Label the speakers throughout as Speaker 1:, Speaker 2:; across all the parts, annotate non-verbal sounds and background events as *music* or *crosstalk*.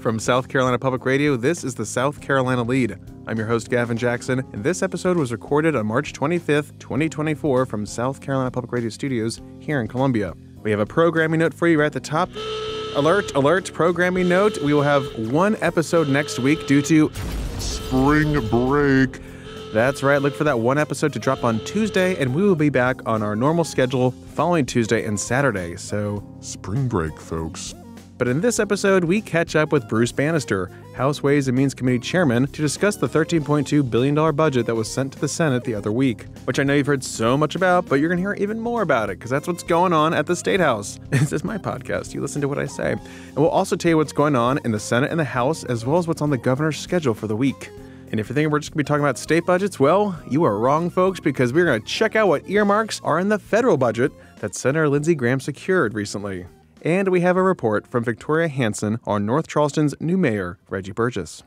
Speaker 1: From South Carolina Public Radio, this is the South Carolina Lede. I'm your host, Gavin Jackson, and this episode was recorded on March 25th, 2024, from South Carolina Public Radio Studios here in Columbia. We have a programming note for you right at the top. Alert, alert, programming note. We will have one episode next week due to
Speaker 2: spring break.
Speaker 1: That's right. Look for that one episode to drop on Tuesday, and we will be back on our normal schedule following Tuesday and Saturday. So,
Speaker 2: spring break, folks.
Speaker 1: But in this episode, we catch up with Bruce Bannister, House Ways and Means Committee chairman, to discuss the $13.2 billion budget that was sent to the Senate the other week, which I know you've heard so much about, but you're going to hear even more about it because that's what's going on at the State House. *laughs* This is my podcast. You listen to what I say. And we'll also tell you what's going on in the Senate and the House, as well as what's on the governor's schedule for the week. And if you're thinking we're just going to be talking about state budgets, well, you are wrong, folks, because we're going to check out what earmarks are in the federal budget that Senator Lindsey Graham secured recently. And we have a report from Victoria Hansen on North Charleston's new mayor, Reggie Burgess.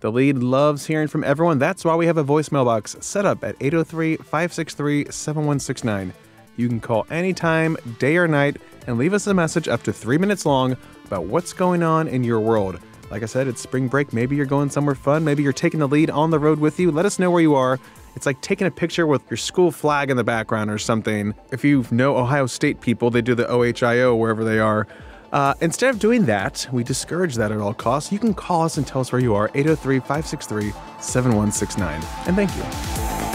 Speaker 1: The Lede loves hearing from everyone. That's why we have a voicemail box set up at 803 563 7169. You can call anytime, day or night, and leave us a message up to three minutes long about what's going on in your world. Like I said, it's spring break. Maybe you're going somewhere fun. Maybe you're taking the Lede on the road with you. Let us know where you are. It's like taking a picture with your school flag in the background or something. If you know Ohio State people, they do the OHIO wherever they are. Uh, instead of doing that, we discourage that at all costs. You can call us and tell us where you are 803 563 7169. And thank you.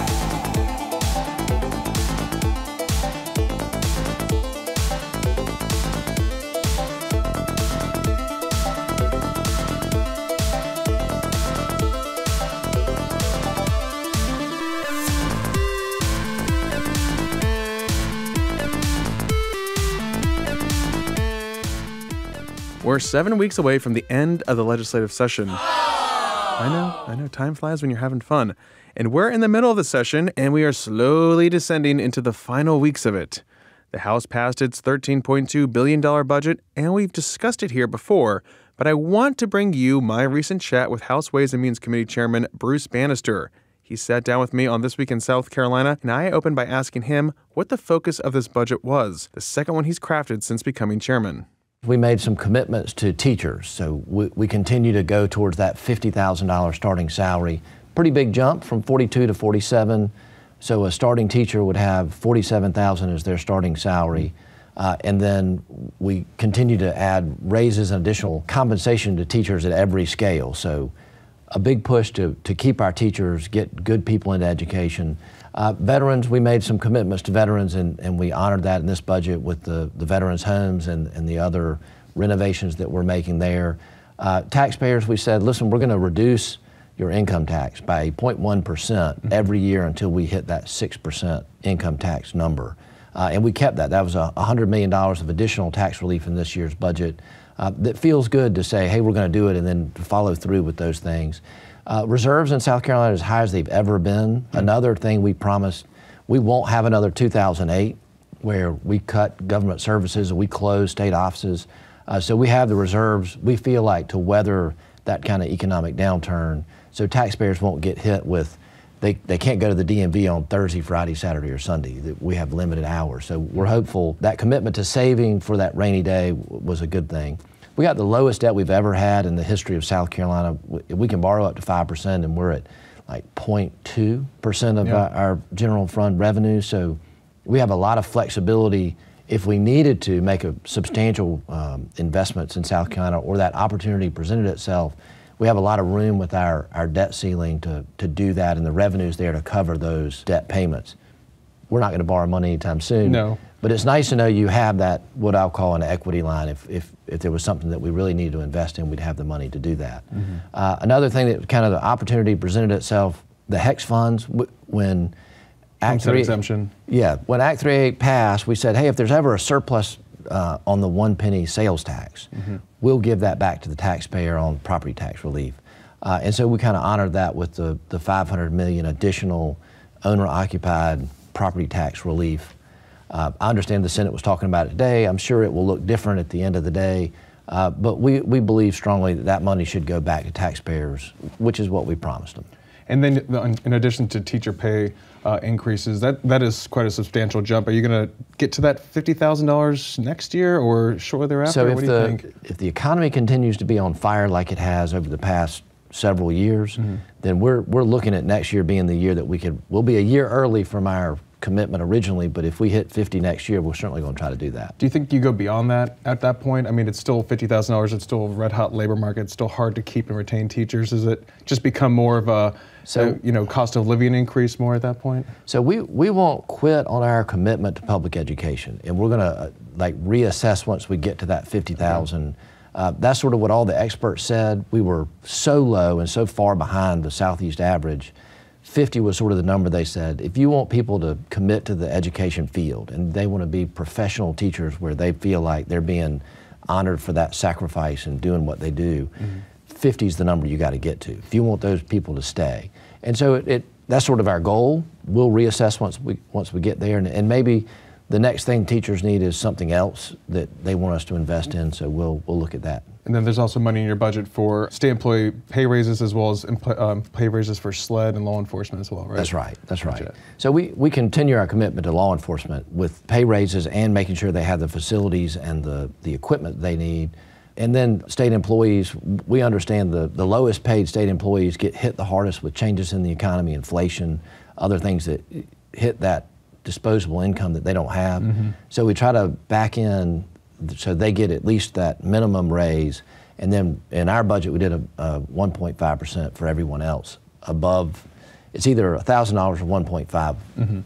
Speaker 1: We're seven weeks away from the end of the legislative session. *gasps* I know, I know, time flies when you're having fun. And we're in the middle of the session, and we are slowly descending into the final weeks of it. The House passed its $13.2 billion budget, and we've discussed it here before, but I want to bring you my recent chat with House Ways and Means Committee Chairman Bruce Bannister. He sat down with me on This Week in South Carolina, and I opened by asking him what the focus of this budget was, the second one he's crafted since becoming chairman.
Speaker 3: We made some commitments to teachers, so we, we continue to go towards that $50,000 starting salary. Pretty big jump from 42 to 47. So a starting teacher would have 47,000 as their starting salary. Uh, and then we continue to add raises and additional compensation to teachers at every scale. So a big push to, to keep our teachers, get good people into education. Uh, veterans, we made some commitments to veterans, and, and we honored that in this budget with the, the veterans' homes and, and the other renovations that we're making there. Uh, taxpayers, we said, listen, we're going to reduce your income tax by 0.1% mm-hmm. every year until we hit that 6% income tax number. Uh, and we kept that. That was a $100 million of additional tax relief in this year's budget. Uh, that feels good to say, hey, we're going to do it, and then to follow through with those things. Uh, reserves in South Carolina are as high as they've ever been. Mm-hmm. Another thing we promised, we won't have another 2008 where we cut government services and we close state offices. Uh, so we have the reserves, we feel like, to weather that kind of economic downturn so taxpayers won't get hit with they, they can't go to the DMV on Thursday, Friday, Saturday, or Sunday. We have limited hours. So we're hopeful that commitment to saving for that rainy day was a good thing. We got the lowest debt we've ever had in the history of South Carolina. We can borrow up to 5%, and we're at like 0.2% of yeah. our, our general fund revenue. So we have a lot of flexibility if we needed to make a substantial um, investments in South Carolina or that opportunity presented itself, we have a lot of room with our, our debt ceiling to, to do that and the revenues there to cover those debt payments. We're not going to borrow money anytime soon.
Speaker 1: No.
Speaker 3: But it's nice to know you have that, what I'll call an equity line. If, if, if there was something that we really needed to invest in, we'd have the money to do that. Mm-hmm. Uh, another thing that kind of the opportunity presented itself, the HEX funds, when
Speaker 1: Act 3 exemption.
Speaker 3: Yeah, when Act 388 passed, we said, hey, if there's ever a surplus uh, on the one penny sales tax, mm-hmm. we'll give that back to the taxpayer on property tax relief. Uh, and so we kind of honored that with the, the 500 million additional owner occupied property tax relief uh, I understand the Senate was talking about it today. I'm sure it will look different at the end of the day. Uh, but we, we believe strongly that that money should go back to taxpayers, which is what we promised them.
Speaker 1: And then, in addition to teacher pay uh, increases, that that is quite a substantial jump. Are you going to get to that fifty thousand dollars next year or shortly thereafter?
Speaker 3: So if
Speaker 1: what do
Speaker 3: the
Speaker 1: you think?
Speaker 3: if the economy continues to be on fire like it has over the past several years,
Speaker 1: Mm-hmm.
Speaker 3: then we're we're looking at next year being the year that we could we'll be a year early from our commitment originally, but if we hit 50 next year, we're certainly going to try to do that.
Speaker 1: Do you think you go beyond that at that point? I mean, it's still fifty thousand dollars. It's still a red hot labor market. It's still hard to keep and retain teachers. Is it just become more of a,
Speaker 3: So-
Speaker 1: a, you know cost of living increase more at that point?
Speaker 3: So we, we won't quit on our commitment to public education, and we're going to uh, like reassess once we get to that 50,000. Uh, that's sort of what all the experts said. We were so low and so far behind the Southeast average. 50 was sort of the number they said. If you want people to commit to the education field and they want to be professional teachers where they feel like they're being honored for that sacrifice and doing what they do, mm-hmm. 50 is the number you got to get to if you want those people to stay. And so it, it that's sort of our goal. We'll reassess once we once we get there, and, and maybe the next thing teachers need is something else that they want us to invest in. So we'll we'll look at that.
Speaker 1: And then there's also money in your budget for state employee pay raises as well as um, pay raises for SLED and law enforcement as well, right?
Speaker 3: That's right. That's right.
Speaker 1: Gotcha.
Speaker 3: So we, we continue our commitment to law enforcement with pay raises and making sure they have the facilities and the, the equipment they need. And then state employees, we understand the, the lowest paid state employees get hit the hardest with changes in the economy, inflation, other things that hit that disposable income that they don't have. Mm-hmm. So we try to back in so they get at least that minimum raise. And then in our budget, we did a, a 1.5% for everyone else above. It's either $1,000 or 1.5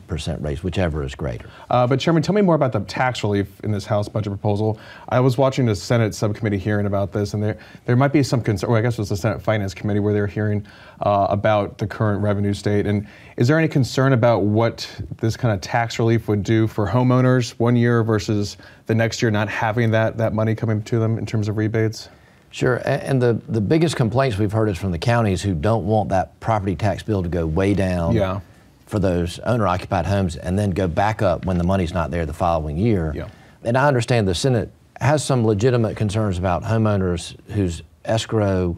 Speaker 3: percent raise, whichever is greater.
Speaker 1: Uh, but Chairman, tell me more about the tax relief in this House budget proposal. I was watching the Senate subcommittee hearing about this, and there there might be some concern. Well, I guess it was the Senate Finance Committee where they're hearing uh, about the current revenue state. And is there any concern about what this kind of tax relief would do for homeowners one year versus the next year not having that that money coming to them in terms of rebates?
Speaker 3: Sure, and the, the biggest complaints we've heard is from the counties who don't want that property tax bill to go way down
Speaker 1: Yeah.
Speaker 3: for those owner occupied homes and then go back up when the money's not there the following year.
Speaker 1: Yeah.
Speaker 3: And I understand the Senate has some legitimate concerns about homeowners whose escrow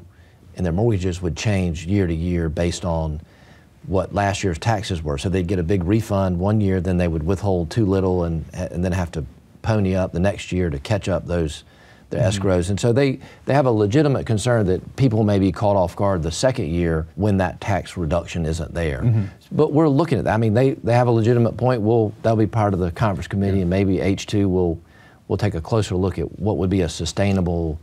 Speaker 3: and their mortgages would change year to year based on what last year's taxes were. So they'd get a big refund one year, then they would withhold too little and, and then have to pony up the next year to catch up those their escrows. And so they, they have a legitimate concern that people may be caught off guard the second year when that tax reduction isn't there. Mm-hmm. But we're looking at that. I mean, they, they have a legitimate point. We'll, that'll be part of the conference committee, and maybe H2 will will take a closer look at what would be a sustainable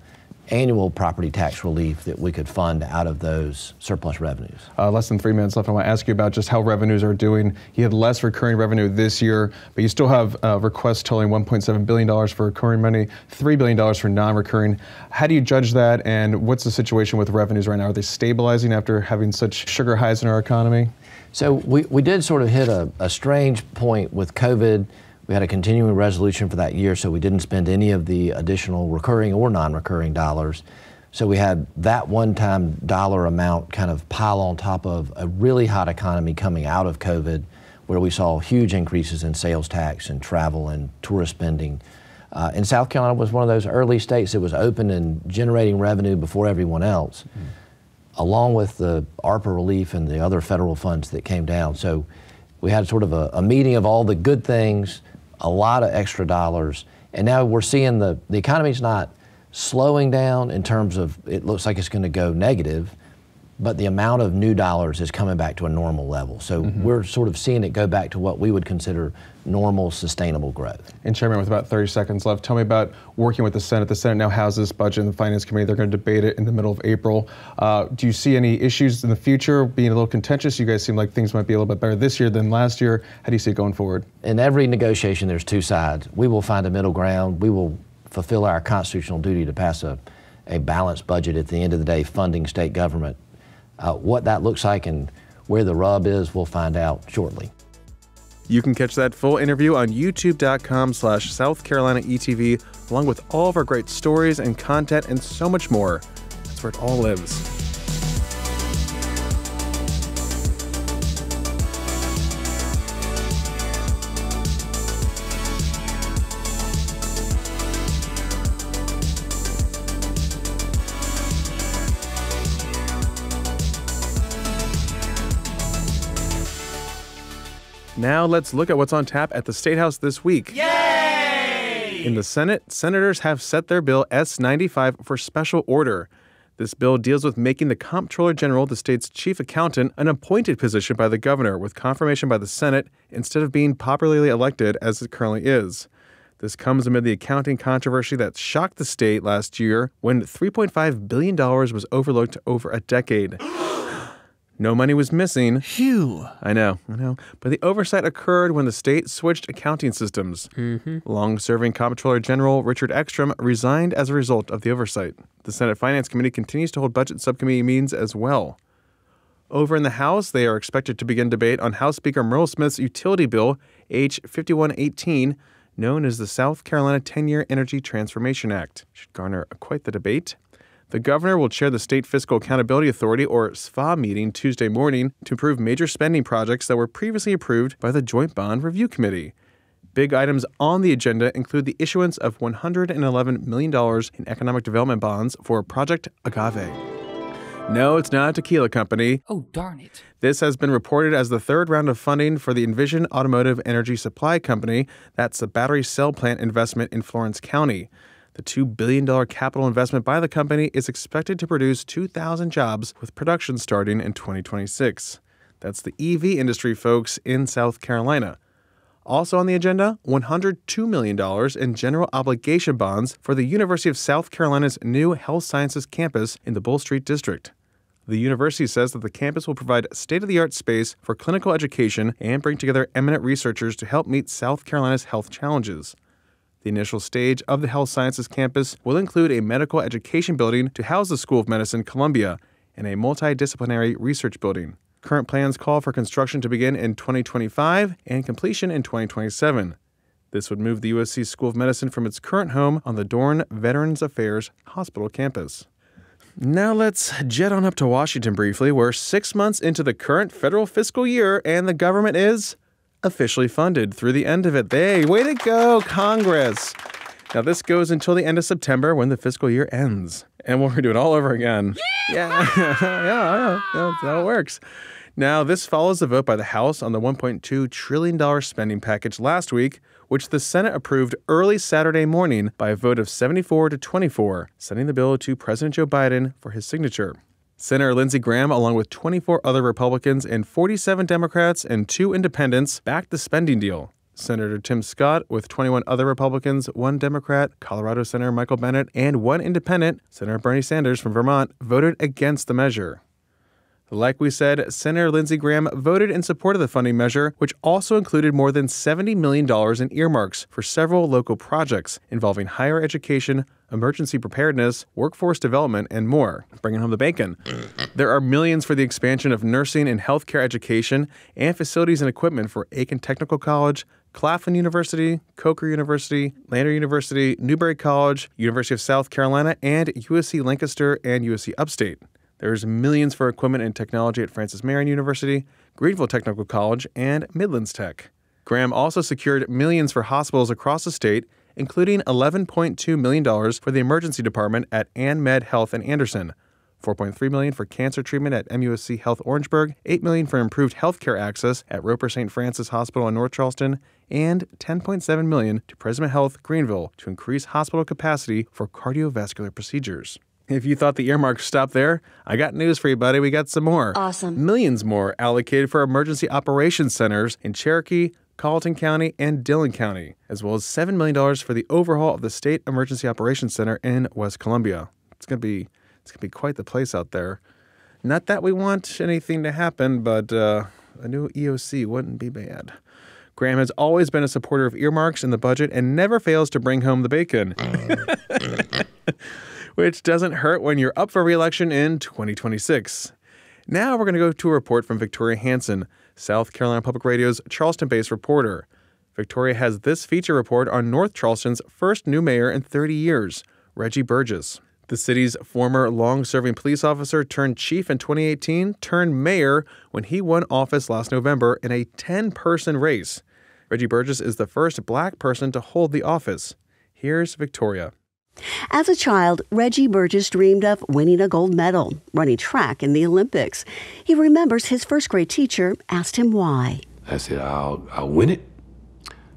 Speaker 3: annual property tax relief that we could fund out of those surplus revenues.
Speaker 1: Uh, less than three minutes left. I want to ask you about just how revenues are doing. You had less recurring revenue this year, but you still have uh, requests totaling $1.7 billion for recurring money, $3 billion for non recurring. How do you judge that, and what's the situation with revenues right now? Are they stabilizing after having such sugar highs in our economy?
Speaker 3: So we, we did sort of hit a, a strange point with COVID. We had a continuing resolution for that year, so we didn't spend any of the additional recurring or non recurring dollars. So we had that one time dollar amount kind of pile on top of a really hot economy coming out of COVID, where we saw huge increases in sales tax and travel and tourist spending. Uh, and South Carolina was one of those early states that was open and generating revenue before everyone else along with the ARPA relief and the other federal funds that came down. So we had sort of a, a meeting of all the good things, a lot of extra dollars, and now we're seeing the, the economy's not slowing down in terms of it looks like it's going to go negative, but the amount of new dollars is coming back to a normal level. So we're sort of seeing it go back to what we would consider normal, sustainable growth.
Speaker 1: And Chairman, with about 30 seconds left, tell me about working with the Senate. The Senate now has this budget in the Finance Committee. They're going to debate it in the middle of April. Uh, do you see any issues in the future being a little contentious? You guys seem like things might be a little bit better this year than last year. How do you see it going forward?
Speaker 3: in every negotiation, there's two sides. We will find a middle ground. We will fulfill our constitutional duty to pass a, a balanced budget at the end of the day, funding state government. Uh, what that looks like and where the rub is, we'll find out shortly.
Speaker 1: You can catch that full interview on youtube.com slash South Carolina ETV, along with all of our great stories and content and so much more. That's where it all lives. Now let's look at what's on tap at the State House this week. Yay! In the Senate, senators have set their bill S 95 for special order. This bill deals with making the Comptroller General, the state's chief accountant, an appointed position by the governor with confirmation by the Senate instead of being popularly elected as it currently is. This comes amid the accounting controversy that shocked the state last year when $3.5 billion was overlooked over a decade. *gasps* *gasps* No money was missing.
Speaker 4: Phew.
Speaker 1: I know, I know. But the oversight occurred when the state switched accounting systems. Mm-hmm. Long serving Comptroller General Richard Eckstrom resigned as a result of the oversight. The Senate Finance Committee continues to hold budget subcommittee meetings as well. Over in the House, they are expected to begin debate on House Speaker Murrell Smith's utility bill, H 5118, known as the South Carolina 10 Year Energy Transformation Act. Should garner quite the debate. The governor will chair the State Fiscal Accountability Authority, or SFA, meeting Tuesday morning to approve major spending projects that were previously approved by the Joint Bond Review Committee. Big items on the agenda include the issuance of $111 million in economic development bonds for Project Agave. No, it's not a tequila company.
Speaker 4: Oh, darn it.
Speaker 1: This has been reported as the third round of funding for the Envision Automotive Energy Supply Company. That's a battery cell plant investment in Florence County. The $2 billion capital investment by the company is expected to produce 2,000 jobs, with production starting in 2026. That's the EV industry, folks, in South Carolina. Also on the agenda, $102 million in general obligation bonds for the University of South Carolina's new health sciences campus in the Bull Street District. The university says that the campus will provide state of the art space for clinical education and bring together eminent researchers to help meet South Carolina's health challenges. The initial stage of the Health Sciences campus will include a medical education building to house the School of Medicine Columbia and a multidisciplinary research building. Current plans call for construction to begin in 2025 and completion in 2027. This would move the USC School of Medicine from its current home on the Dorn Veterans Affairs Hospital campus. Now let's jet on up to Washington briefly. We're six months into the current federal fiscal year, and the government is officially funded through the end of it. Hey, way to go, Congress! Now, this goes until the end of September when the fiscal year ends. And we'll do it all over again. Yeah, yeah, *laughs* yeah, yeah, that's how it works. Now, this follows the vote by the House on the $1.2 trillion spending package last week, which the Senate approved early Saturday morning by a vote of 74 to 24, sending the bill to President Joe Biden for his signature. Senator Lindsey Graham, along with 24 other Republicans and 47 Democrats and two independents, backed the spending deal. Senator Tim Scott, with 21 other Republicans, one Democrat, Colorado Senator Michael Bennet, and one independent, Senator Bernie Sanders from Vermont, voted against the measure. Like we said, Senator Lindsey Graham voted in support of the funding measure, which also included more than $70 million in earmarks for several local projects involving higher education, emergency preparedness, workforce development, and more. Bringing home the bacon. *clears throat* There are millions for the expansion of nursing and healthcare education and facilities and equipment for Aiken Technical College, Claflin University, Coker University, Lander University, Newberry College, University of South Carolina, and USC Lancaster and USC Upstate. There's millions for equipment and technology at Francis Marion University, Greenville Technical College, and Midlands Tech. Graham also secured millions for hospitals across the state, including $11.2 million for the emergency department at AnMed Health in Anderson, 4.3 million for cancer treatment at MUSC Health Orangeburg, 8 million for improved healthcare access at Roper St. Francis Hospital in North Charleston, and 10.7 million to Prisma Health Greenville to increase hospital capacity for cardiovascular procedures. If you thought the earmarks stopped there, I got news for you, buddy. We got some more.
Speaker 5: Awesome.
Speaker 1: Millions more allocated for emergency operations centers in Cherokee, Colleton County, and Dillon County, as well as $7 million for the overhaul of the State Emergency Operations Center in West Columbia. It's going to be it's going to be quite the place out there. Not that we want anything to happen, but uh, a new EOC wouldn't be bad. Graham has always been a supporter of earmarks in the budget and never fails to bring home the bacon. *laughs* Which doesn't hurt when you're up for reelection in 2026. Now we're going to go to a report from Victoria Hansen, South Carolina Public Radio's Charleston based reporter. Victoria has this feature report on North Charleston's first new mayor in 30 years, Reggie Burgess. The city's former long serving police officer turned chief in 2018 turned mayor when he won office last November in a 10 person race. Reggie Burgess is the first black person to hold the office. Here's Victoria.
Speaker 5: As a child, Reggie Burgess dreamed of winning a gold medal, running track in the Olympics. He remembers his first grade teacher asked him why.
Speaker 4: I said, I'll, I'll win it.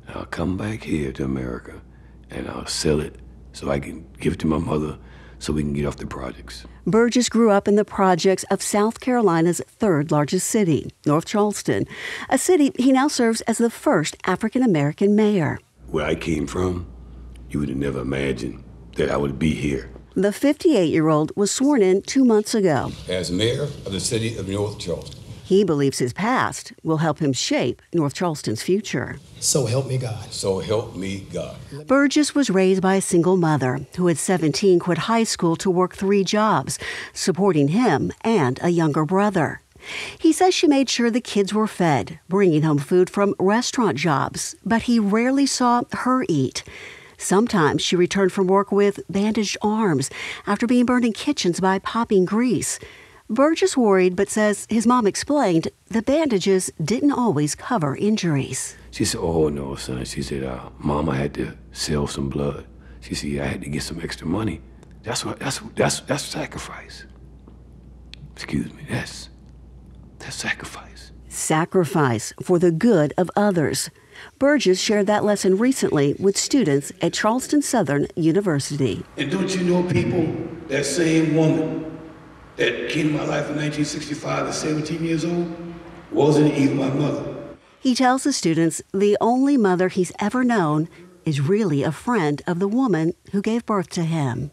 Speaker 4: I'll come back here to America and I'll sell it so I can give it to my mother so we can get off the projects.
Speaker 5: Burgess grew up in the projects of South Carolina's third largest city, North Charleston, a city he now serves as the first African American mayor.
Speaker 4: Where I came from, you would have never imagined that I would be here.
Speaker 5: The 58 year old was sworn in two months ago.
Speaker 4: As mayor of the city of North Charleston.
Speaker 5: He believes his past will help him shape North Charleston's future.
Speaker 6: So help me God.
Speaker 4: So help me God.
Speaker 5: Burgess was raised by a single mother who at 17 quit high school to work three jobs, supporting him and a younger brother. He says she made sure the kids were fed, bringing home food from restaurant jobs, but he rarely saw her eat. Sometimes she returned from work with bandaged arms after being burned in kitchens by popping grease. Burgess worried, but says his mom explained the bandages didn't always cover injuries.
Speaker 4: She said, Oh no, son. She said, uh, Mom, I had to sell some blood. She said, I had to get some extra money. That's what that's that's that's sacrifice. Excuse me, that's that's sacrifice.
Speaker 5: Sacrifice for the good of others. Burgess shared that lesson recently with students at Charleston Southern University.
Speaker 4: And don't you know people, that same woman that came to my life in 1965 at 17 years old wasn't even my mother.
Speaker 5: He tells the students the only mother he's ever known is really a friend of the woman who gave birth to him.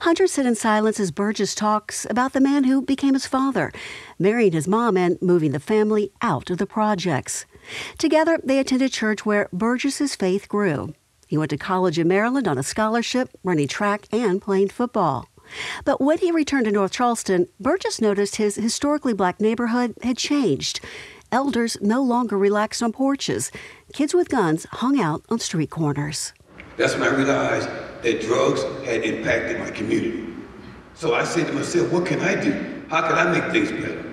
Speaker 5: Hunters sit in silence as Burgess talks about the man who became his father, marrying his mom and moving the family out of the projects. Together, they attended church where Burgess's faith grew. He went to college in Maryland on a scholarship, running track and playing football. But when he returned to North Charleston, Burgess noticed his historically black neighborhood had changed. Elders no longer relaxed on porches. Kids with guns hung out on street corners.
Speaker 4: That's when I realized that drugs had impacted my community. So I said to myself, what can I do? How can I make things better?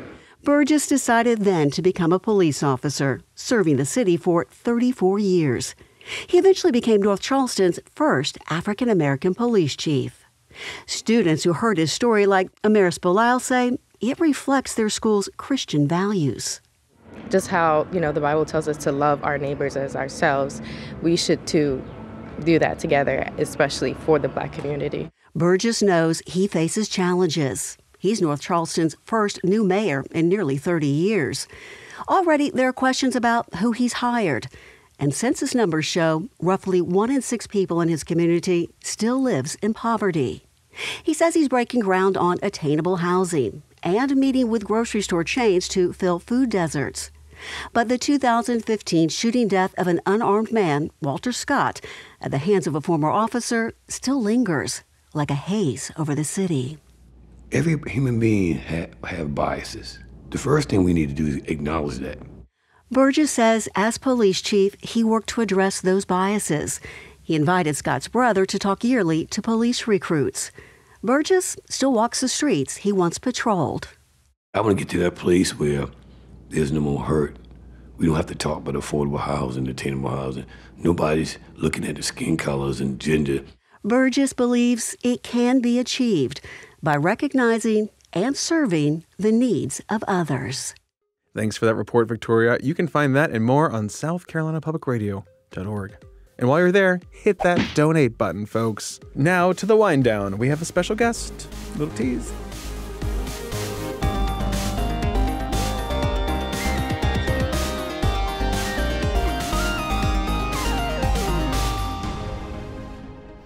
Speaker 5: Burgess decided then to become a police officer, serving the city for 34 years. He eventually became North Charleston's first African American police chief. Students who heard his story, like Amaris Bilal, say it reflects their school's Christian values.
Speaker 7: Just how, you know, the Bible tells us to love our neighbors as ourselves, we should too do that together, especially for the black community.
Speaker 5: Burgess knows he faces challenges. He's North Charleston's first new mayor in nearly 30 years. Already, there are questions about who he's hired. And census numbers show roughly one in six people in his community still lives in poverty. He says he's breaking ground on attainable housing and meeting with grocery store chains to fill food deserts. But the 2015 shooting death of an unarmed man, Walter Scott, at the hands of a former officer, still lingers like a haze over the city.
Speaker 4: Every human being ha- have biases. The first thing we need to do is acknowledge that.
Speaker 5: Burgess says as police chief, he worked to address those biases. He invited Scott's brother to talk yearly to police recruits. Burgess still walks the streets he once patrolled.
Speaker 4: I want to get to that place where there's no more hurt. We don't have to talk about affordable housing, attainable housing. Nobody's looking at the skin colors and gender.
Speaker 5: Burgess believes it can be achieved by recognizing and serving the needs of others.
Speaker 1: Thanks for that report, Victoria. You can find that and more on southcarolinapublicradio.org. And while you're there, hit that donate button, folks. Now to the wind down. We have a special guest. Little tease.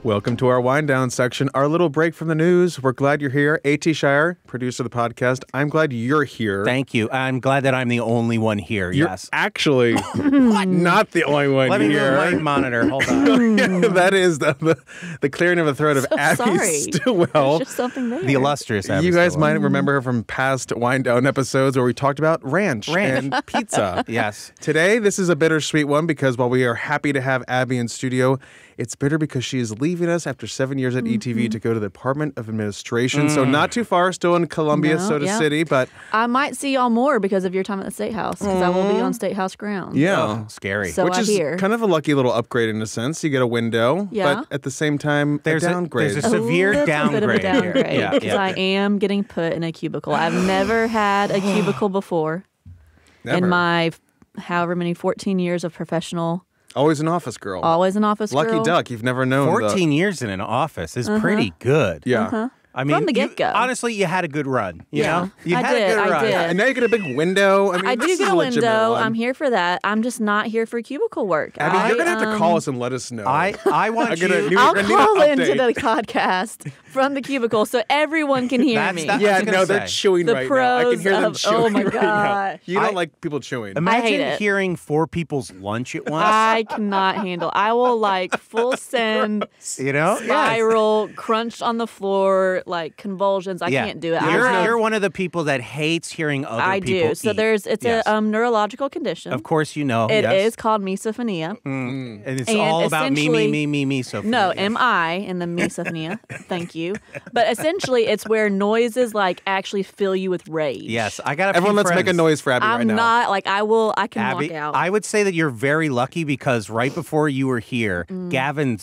Speaker 1: Welcome to our wind down section, our little break from the news. We're glad you're here. A.T. Shire, producer of the podcast. I'm glad you're here.
Speaker 8: Thank you. I'm glad that I'm the only one here.
Speaker 1: You're
Speaker 8: yes.
Speaker 1: actually *laughs* not the only one
Speaker 8: Let me
Speaker 1: here.
Speaker 8: move my monitor. Hold on. *laughs*
Speaker 1: Yeah, that is the, the, the clearing of the throat of Abby
Speaker 9: sorry.
Speaker 1: Stillwell.
Speaker 9: There's just something there.
Speaker 8: the illustrious. Abby
Speaker 1: You guys
Speaker 8: Stillwell.
Speaker 1: might remember her from past wind down episodes where we talked about ranch,
Speaker 8: Ranch.
Speaker 1: and pizza. *laughs*
Speaker 8: Yes.
Speaker 1: Today, this is a bittersweet one because while we are happy to have Abby in studio, it's bitter because she is leaving us after seven years at ETV to mm-hmm. go to the Department of Administration. So, mm. not too far, still in Columbia,
Speaker 9: No,
Speaker 1: Soda
Speaker 9: yeah.
Speaker 1: City, but
Speaker 9: I might see y'all more because of your time at the State House because I will be on mm. State House grounds.
Speaker 1: yeah.
Speaker 8: Oh, scary.
Speaker 9: So
Speaker 1: Which
Speaker 9: I
Speaker 1: is
Speaker 9: hear.
Speaker 1: kind of a lucky little upgrade in a sense. You get a window,
Speaker 9: Yeah.
Speaker 1: but at the same time,
Speaker 8: There's
Speaker 1: a
Speaker 8: a- there's a severe
Speaker 9: little
Speaker 8: downgrade
Speaker 9: bit of a
Speaker 8: here.
Speaker 9: downgrade
Speaker 8: Yeah,
Speaker 9: because
Speaker 8: yeah.
Speaker 9: I am getting put in a cubicle. I've *gasps* never had a *sighs* cubicle before
Speaker 1: Never.
Speaker 9: in my however many 14 years of professional,
Speaker 1: Always an office girl.
Speaker 9: always an office
Speaker 1: Lucky
Speaker 9: girl.
Speaker 1: Lucky duck. You've never known. the-
Speaker 8: 14 years in an office is pretty uh-huh. good.
Speaker 1: Yeah. Uh-huh.
Speaker 8: I mean,
Speaker 9: From the get-go.
Speaker 8: honestly, you had a good run. You
Speaker 9: Yeah.
Speaker 8: know, you
Speaker 9: I
Speaker 8: had a
Speaker 9: did,
Speaker 8: good
Speaker 9: I
Speaker 8: run.
Speaker 9: did.
Speaker 1: And now you get a big window. I mean,
Speaker 9: I do get a window.
Speaker 1: one.
Speaker 9: I'm here for that. I'm just not here for cubicle work.
Speaker 1: Abby,
Speaker 9: I,
Speaker 1: you're gonna have to call
Speaker 9: um,
Speaker 1: us and let us know.
Speaker 8: I I want *laughs*
Speaker 1: I'm gonna
Speaker 8: you.
Speaker 1: need-
Speaker 9: I'll
Speaker 1: I need an
Speaker 9: call into the podcast from the cubicle so everyone can hear
Speaker 8: That's-
Speaker 9: me.
Speaker 8: that-
Speaker 1: yeah,
Speaker 8: was gonna
Speaker 1: no, they're chewing
Speaker 9: The
Speaker 1: right now. I can
Speaker 9: pros
Speaker 1: hear them
Speaker 9: of-
Speaker 1: chewing
Speaker 9: oh my *laughs*
Speaker 1: right now.
Speaker 9: God.
Speaker 1: You don't
Speaker 8: I-
Speaker 1: like people chewing.
Speaker 8: Imagine
Speaker 9: hate
Speaker 8: hearing four people's lunch at once.
Speaker 9: I cannot handle. I will like full *laughs* send
Speaker 8: you know,
Speaker 9: spiral, crunched on the floor, like convulsions. I
Speaker 8: Yeah.
Speaker 9: can't do it.
Speaker 8: You're,
Speaker 9: have-
Speaker 8: you're one of the people that hates hearing other
Speaker 9: I
Speaker 8: people I
Speaker 9: do. So there's it's
Speaker 8: Yes.
Speaker 9: a um, neurological condition.
Speaker 8: Of course, you know.
Speaker 9: It is
Speaker 8: yes.
Speaker 9: called misophonia.
Speaker 8: Mm. And it's
Speaker 9: And
Speaker 8: all about me, me, me, me, me. So
Speaker 9: No, M I in the misophonia. *laughs* Thank you. But essentially, it's where noises like actually fill you with rage.
Speaker 8: Yes, I got a
Speaker 1: Everyone,
Speaker 8: few
Speaker 1: let's make a noise for Abby
Speaker 9: I'm
Speaker 1: right now.
Speaker 9: not like I will. I can
Speaker 8: Abby,
Speaker 9: walk out.
Speaker 8: I would say that you're very lucky because right before you were here,
Speaker 9: Mm.
Speaker 8: Gavin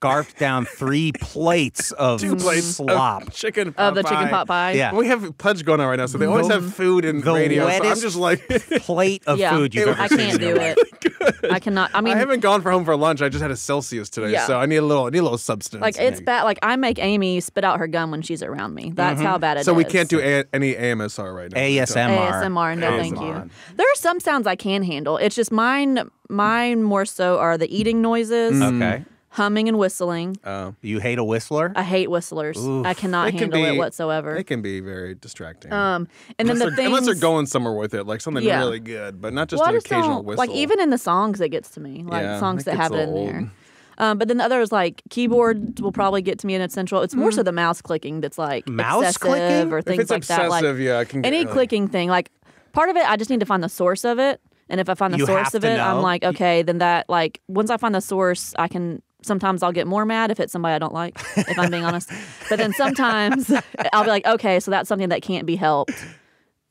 Speaker 8: scarfed down three plates of
Speaker 1: Two plates
Speaker 8: slop.
Speaker 1: of chicken
Speaker 9: of the chicken pot pie.
Speaker 8: Yeah.
Speaker 1: We have pledge going on right now, so they always
Speaker 8: The-
Speaker 1: have food and
Speaker 8: the
Speaker 1: radio. So I'm just like, *laughs*
Speaker 8: plate of
Speaker 9: Yeah.
Speaker 8: food you've
Speaker 1: It-
Speaker 8: ever
Speaker 9: I
Speaker 8: seen
Speaker 9: can't
Speaker 8: in
Speaker 9: do
Speaker 8: life.
Speaker 9: it. I cannot. I mean,
Speaker 1: I haven't gone for home for lunch. I just had a Celsius today,
Speaker 9: Yeah.
Speaker 1: so I need a little, I need a little substance.
Speaker 9: like it's
Speaker 1: me.
Speaker 9: bad. Like I make Amy spit out her gum when she's around me. That's how bad it is.
Speaker 1: So we can't do a- any AMSR right now.
Speaker 8: ASMR.
Speaker 9: ASMR. No,
Speaker 8: Come
Speaker 9: thank you. There are some sounds I can handle. It's just mine. Mine more so are the eating noises,
Speaker 1: Mm.
Speaker 8: Okay.
Speaker 9: Humming and whistling.
Speaker 1: Oh.
Speaker 8: You hate a whistler?
Speaker 9: I hate whistlers. I cannot
Speaker 1: They can
Speaker 9: handle it
Speaker 1: be-
Speaker 9: whatsoever.
Speaker 1: It can be very distracting.
Speaker 9: Um, and then the things
Speaker 1: unless they're going somewhere with it, like something
Speaker 9: Yeah.
Speaker 1: really good, but not just
Speaker 9: well,
Speaker 1: an
Speaker 9: just
Speaker 1: occasional whistle.
Speaker 9: Like even in the songs, it gets to me. Like
Speaker 1: Yeah,
Speaker 9: songs
Speaker 1: that
Speaker 9: have it in
Speaker 1: little
Speaker 9: there. Um, but then the others like keyboards will probably get to me in its central. It's more so the mouse clicking that's like
Speaker 8: Mouse
Speaker 9: excessive
Speaker 8: clicking?
Speaker 9: or things like that. Like
Speaker 1: yeah, I can get
Speaker 9: any clicking thing. Like part of it, I just need to find the source of it. And if I find the
Speaker 8: You
Speaker 9: source of it, I'm like, okay, then that like once I find the source, I can. Sometimes I'll get more mad if it's somebody I don't like, if I'm being *laughs* honest. But then sometimes I'll be like, okay, so that's something that can't be helped.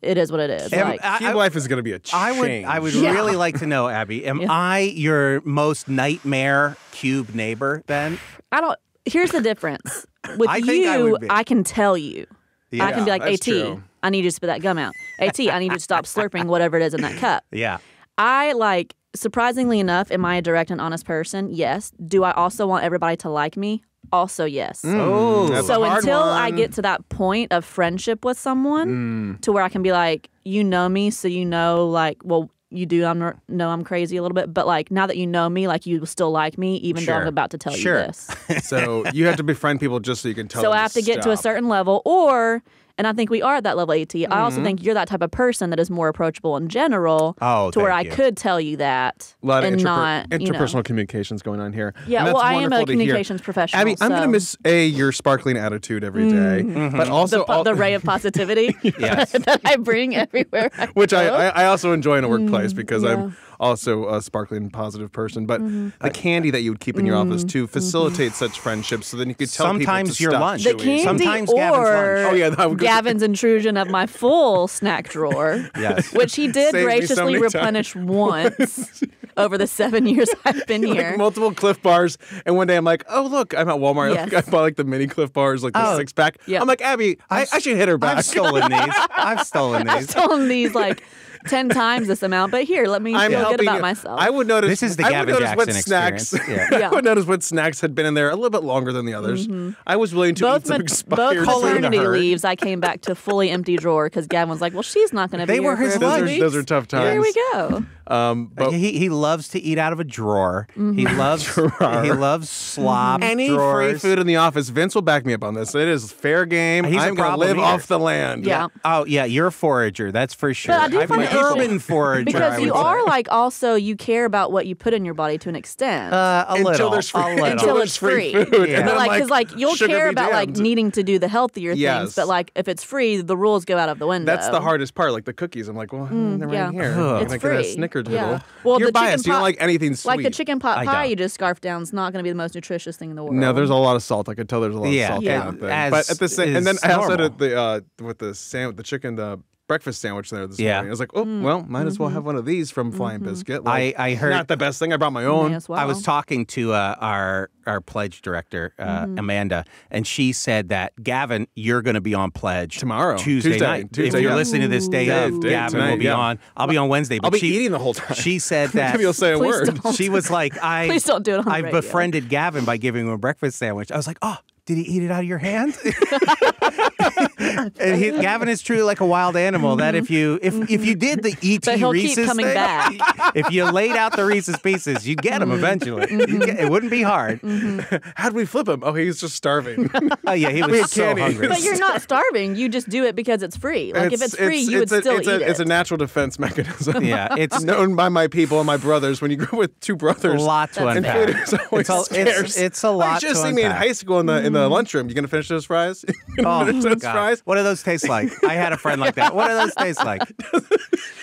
Speaker 9: It is what it is.
Speaker 8: Am-
Speaker 9: like,
Speaker 8: I-
Speaker 1: Cube life is going to be a change.
Speaker 8: I would I would
Speaker 9: Yeah.
Speaker 8: really like to know, Abby, am I your most nightmare cube neighbor then?
Speaker 9: I don't. Here's the difference. With
Speaker 8: I think I
Speaker 9: you. I can tell you. I can be like, At,
Speaker 1: true.
Speaker 9: I need you to spit that gum out. At, I need you to stop *laughs* slurping whatever it is in that cup.
Speaker 8: Yeah.
Speaker 9: I like, surprisingly enough, am I a direct and honest person? Yes. Do I also want everybody to like me? Also, yes.
Speaker 8: Oh,
Speaker 1: That's
Speaker 9: so
Speaker 1: a hard
Speaker 9: until I get to that point of friendship with someone, mm. to where I can be like, you know me, so you know, like, well, you do I'm not- know I'm crazy a little bit, but like now that you know me, like you still like me, even though I'm about to tell
Speaker 8: Sure.
Speaker 9: you this. *laughs*
Speaker 1: So you have to befriend people just so you can tell.
Speaker 9: so
Speaker 1: them
Speaker 9: I have to get to a certain level, or and I think we are at that level. At I also
Speaker 1: Mm-hmm.
Speaker 9: think you're that type of person that is more approachable in general.
Speaker 8: Oh,
Speaker 9: to where I could tell you that
Speaker 1: A lot of
Speaker 9: and
Speaker 1: interper-
Speaker 9: not you know.
Speaker 1: interpersonal communications going on here.
Speaker 9: Yeah,
Speaker 1: And that's
Speaker 9: well, I am a
Speaker 1: to hear.
Speaker 9: communications professional,
Speaker 1: Abby, I'm going to miss a your sparkling attitude every day, but also
Speaker 9: the, po-
Speaker 1: all-
Speaker 9: the ray of positivity *laughs*
Speaker 8: Yes. *laughs*
Speaker 9: that I bring everywhere. I
Speaker 1: which I. I I also enjoy in a workplace because
Speaker 9: Mm, yeah.
Speaker 1: I'm also a sparkling positive person. But
Speaker 9: Mm-hmm.
Speaker 1: the candy that you would keep in your office to facilitate such friendships, so then you could tell
Speaker 8: Sometimes
Speaker 1: people to
Speaker 8: your
Speaker 1: stop
Speaker 8: lunch.
Speaker 9: the candy
Speaker 8: Sometimes Gavin's
Speaker 9: or
Speaker 8: lunch.
Speaker 1: Oh, yeah, that would go-
Speaker 9: Gavin's intrusion of my full snack drawer, *laughs*
Speaker 8: Yes.
Speaker 9: which he did
Speaker 1: Saved me so
Speaker 9: graciously
Speaker 1: times.
Speaker 9: replenish once *laughs* over the seven years I've been here.
Speaker 1: like multiple Clif Bars, and one day I'm like, "Oh look, I'm at Walmart. *laughs*
Speaker 9: Yes.
Speaker 1: I bought like the mini Clif Bars, like the
Speaker 8: Oh,
Speaker 1: six pack.
Speaker 9: yeah.
Speaker 1: I'm like, Abby, I, I should hit her back.
Speaker 8: I've stolen these. I've stolen these.
Speaker 9: I've stolen these like ten times this amount, but here, let me
Speaker 1: I'm
Speaker 9: feel good about
Speaker 1: you.
Speaker 9: myself.
Speaker 1: I would notice.
Speaker 8: This is the
Speaker 1: I
Speaker 8: Gavin
Speaker 1: would notice what
Speaker 8: Jackson
Speaker 1: snacks.
Speaker 8: experience. *laughs* Yeah.
Speaker 9: Yeah.
Speaker 1: I would notice what snacks had been in there a little bit longer than the others. I was willing to
Speaker 9: both
Speaker 1: eat some
Speaker 9: ma-
Speaker 1: expired
Speaker 9: both maternity leaves, I came back to fully empty drawer because Gavin was like, "Well, she's not going to be
Speaker 8: They were his
Speaker 9: a
Speaker 1: Those are, those are tough times.
Speaker 9: Here we go.
Speaker 1: Um, but
Speaker 8: he, he loves to eat out of a drawer.
Speaker 9: Mm-hmm.
Speaker 8: He loves *laughs* he loves slop.
Speaker 1: any
Speaker 8: drawers.
Speaker 1: free food in the office, Vince will back me up on this. It is fair game.
Speaker 8: He's a
Speaker 1: I'm going to live
Speaker 8: eater.
Speaker 1: off the land.
Speaker 9: Yeah.
Speaker 8: Oh yeah, you're a forager. That's for sure.
Speaker 9: But I do
Speaker 8: I'm
Speaker 9: find it interesting
Speaker 8: urban forager. *laughs*
Speaker 9: because you are
Speaker 8: say.
Speaker 9: like also you care about what you put in your body to an extent.
Speaker 8: uh, a
Speaker 1: Until
Speaker 8: little.
Speaker 1: there's free,
Speaker 8: a little.
Speaker 9: Until it's free.
Speaker 1: food.
Speaker 8: Yeah.
Speaker 1: And
Speaker 9: but like, because like you'll care
Speaker 1: be
Speaker 9: about like needing to do the healthier
Speaker 1: Yes.
Speaker 9: things, but like if it's free, the rules go out of the window.
Speaker 1: That's the hardest part. Like the cookies, I'm like, well, they're
Speaker 9: yeah.
Speaker 1: right here.
Speaker 8: Ugh.
Speaker 1: I'm
Speaker 9: It's
Speaker 1: gonna get a
Speaker 9: free.
Speaker 1: snickerdoodle.
Speaker 9: Yeah. Well,
Speaker 1: You're
Speaker 9: the chicken
Speaker 1: biased. You don't like anything sweet.
Speaker 9: Like the chicken pot pie you just scarfed down is not going to be the most nutritious thing in the world.
Speaker 1: No, there's a lot of salt. I could tell there's a lot of salt
Speaker 9: Yeah.
Speaker 1: in that thing. But at the same, and then I also
Speaker 8: normal.
Speaker 1: did the uh, with the sand, the chicken, the breakfast sandwich there this
Speaker 8: Yeah.
Speaker 1: morning. I was like, oh,
Speaker 9: Mm,
Speaker 1: well, might as well
Speaker 9: mm-hmm.
Speaker 1: have one of these from Flying Biscuit. Like,
Speaker 8: I, I heard
Speaker 1: not the best thing. I brought my
Speaker 9: May
Speaker 1: own.
Speaker 9: as well.
Speaker 8: I was talking to uh, our our pledge director uh,
Speaker 9: Mm-hmm.
Speaker 8: Amanda, and she said that Gavin, you're going to be on pledge
Speaker 1: Tomorrow.
Speaker 8: Tuesday,
Speaker 1: Tuesday.
Speaker 8: night.
Speaker 1: Tuesday,
Speaker 8: if you're
Speaker 1: yeah.
Speaker 8: listening to this day
Speaker 1: Day-
Speaker 8: of,
Speaker 1: day
Speaker 8: Gavin
Speaker 1: tonight,
Speaker 8: will be
Speaker 1: yeah.
Speaker 8: on. I'll be on Wednesday. But
Speaker 1: I'll be
Speaker 8: she,
Speaker 1: eating the whole time.
Speaker 8: She said *laughs* that
Speaker 1: Maybe you'll say a word.
Speaker 9: don't.
Speaker 8: she was like, *laughs* I
Speaker 9: Please don't do it on the
Speaker 8: I
Speaker 9: radio.
Speaker 8: befriended Gavin by giving him a breakfast sandwich. I was like, oh. Did he eat it out of your hand? *laughs* *laughs* and he, Gavin is truly like a wild animal. That if you if if you did the ET
Speaker 9: But he'll keep
Speaker 8: Reese's
Speaker 9: coming
Speaker 8: thing,
Speaker 9: back. *laughs*
Speaker 8: if you laid out the Reese's pieces, you'd get them eventually. You mm-hmm. get- it wouldn't be hard. Mm-hmm. *laughs*
Speaker 1: How'd we flip him? Oh, he's just starving.
Speaker 8: Oh yeah, he was
Speaker 1: had
Speaker 8: so
Speaker 1: candy.
Speaker 8: hungry.
Speaker 9: But you're not starving. You just do it because it's free. Like if it's free, you would
Speaker 1: a,
Speaker 9: still
Speaker 1: it's
Speaker 9: eat
Speaker 1: a,
Speaker 9: it.
Speaker 1: It's a natural defense mechanism.
Speaker 8: Yeah, it's
Speaker 1: known by my people and my brothers. When you grow with two
Speaker 8: a
Speaker 1: brothers,
Speaker 8: lot to
Speaker 9: That's
Speaker 1: and
Speaker 8: unpack.
Speaker 1: food is always
Speaker 8: It's a,
Speaker 1: scarce.
Speaker 8: it's, it's a lot
Speaker 1: you just
Speaker 8: to
Speaker 1: see me in high school in the in the mm-hmm. lunchroom. You gonna finish those fries? Gonna
Speaker 8: Oh,
Speaker 1: finish those
Speaker 8: God.
Speaker 1: fries?
Speaker 8: What do those taste like? I had a friend like that. What do those taste like?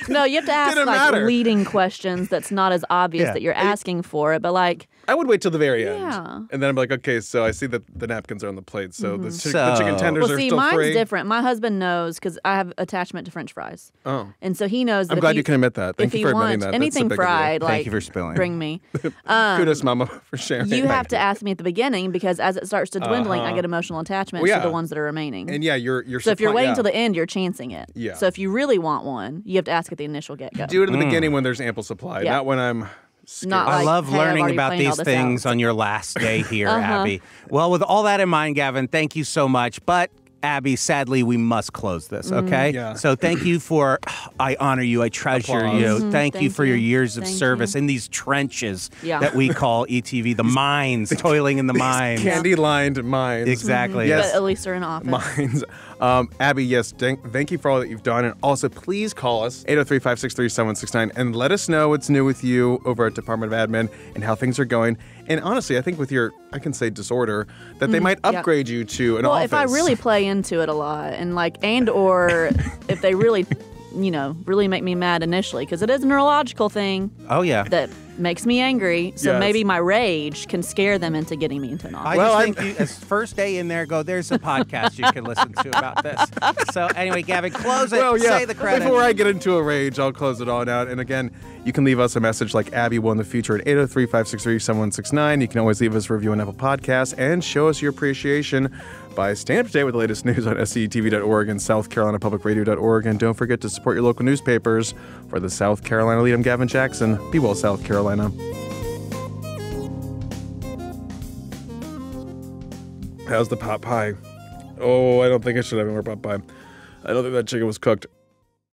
Speaker 9: no, you have to *laughs* ask
Speaker 1: Didn't
Speaker 9: like
Speaker 1: matter.
Speaker 9: leading questions that's not as obvious
Speaker 8: Yeah.
Speaker 9: that you're asking for it, but like
Speaker 1: I would wait till the very end,
Speaker 9: Yeah.
Speaker 1: and then I'm like, okay, so I see that the napkins are on the plate, so the, chi- the chicken
Speaker 8: So-
Speaker 1: tenders
Speaker 9: well,
Speaker 1: are
Speaker 9: see,
Speaker 1: still
Speaker 9: mine's
Speaker 1: free.
Speaker 9: different. My husband knows because I have attachment to French fries,
Speaker 1: Oh,
Speaker 9: and so he knows. That
Speaker 1: I'm
Speaker 9: if
Speaker 1: glad
Speaker 9: he-
Speaker 1: you can admit that. Thank
Speaker 9: if
Speaker 1: you
Speaker 9: he
Speaker 1: for admitting that. That's
Speaker 9: anything
Speaker 1: so big
Speaker 9: fried, like
Speaker 8: Thank you for spilling.
Speaker 9: bring me. *laughs* Um,
Speaker 1: Kudos, Mama, for sharing.
Speaker 9: you have to ask me at the beginning because as it starts to dwindling, I
Speaker 1: Uh-huh.
Speaker 9: get emotional attachment
Speaker 1: Well,
Speaker 9: to the ones that are remaining.
Speaker 1: And yeah, you're you're.
Speaker 9: so if you're waiting
Speaker 1: yeah.
Speaker 9: till the end, you're chancing it.
Speaker 1: Yeah.
Speaker 9: So if you really want one, you have to ask at the initial get go.
Speaker 1: do it at the beginning when there's ample supply,
Speaker 9: Yeah.
Speaker 1: not when I'm. Scared.
Speaker 9: Not
Speaker 8: I
Speaker 9: like,
Speaker 8: love
Speaker 9: hey,
Speaker 8: learning about these things
Speaker 9: out.
Speaker 8: on your last day *laughs* here,
Speaker 9: Uh-huh.
Speaker 8: Abby. Well, with all that in mind, Gavin, thank you so much. But Abby, sadly, we must close this,
Speaker 9: Mm-hmm.
Speaker 8: okay?
Speaker 1: Yeah.
Speaker 8: So thank you for, I honor you, I treasure
Speaker 1: Applause.
Speaker 8: you.
Speaker 1: Mhm,
Speaker 8: Thank, you
Speaker 9: thank
Speaker 8: for your years of
Speaker 9: Thank
Speaker 8: service
Speaker 9: you.
Speaker 8: in these trenches
Speaker 9: Yeah.
Speaker 8: that we call *laughs* ETV, the mines, *laughs* toiling in the mines.
Speaker 1: candy lined mines.
Speaker 8: Exactly.
Speaker 1: Yes.
Speaker 9: But at least they're in office.
Speaker 1: Minds. Um, Abby, yes, thank, thank you for all that you've done. And also, please call us, 803 563 7169, and let us know what's new with you over at Department of Admin and how things are going. And honestly, I think with your, I can say disorder, that they might
Speaker 9: Mm, yeah.
Speaker 1: upgrade you to an
Speaker 9: well,
Speaker 1: office.
Speaker 9: if I really play into it a lot, and like, and or *laughs* if they really, you know, really make me mad initially, because it is a neurological thing
Speaker 8: Oh, yeah.
Speaker 9: that makes me angry. So
Speaker 1: Yes.
Speaker 9: maybe my rage can scare them into getting me into an
Speaker 8: I
Speaker 9: office.
Speaker 1: Well,
Speaker 8: just
Speaker 1: I'm-
Speaker 8: think you, as first day in there, go, there's a podcast you can listen to about this. So anyway, Gavin, close it.
Speaker 1: well, yeah.
Speaker 8: Say the credit.
Speaker 1: Before I get into a rage, I'll close it all out. And again, you can leave us a message like Abby will in the future at 803 563 7169. You can always leave us a review on Apple Podcasts and show us your appreciation by staying up to date with the latest news on SCTV.org and South Carolina SouthCarolinaPublicRadio.org. And don't forget to support your local newspapers. For the South Carolina Lede, I'm Gavin Jackson. Be well, South Carolina. How's the pot pie? Oh, I don't think I should have any more pot pie. I don't think that chicken was cooked.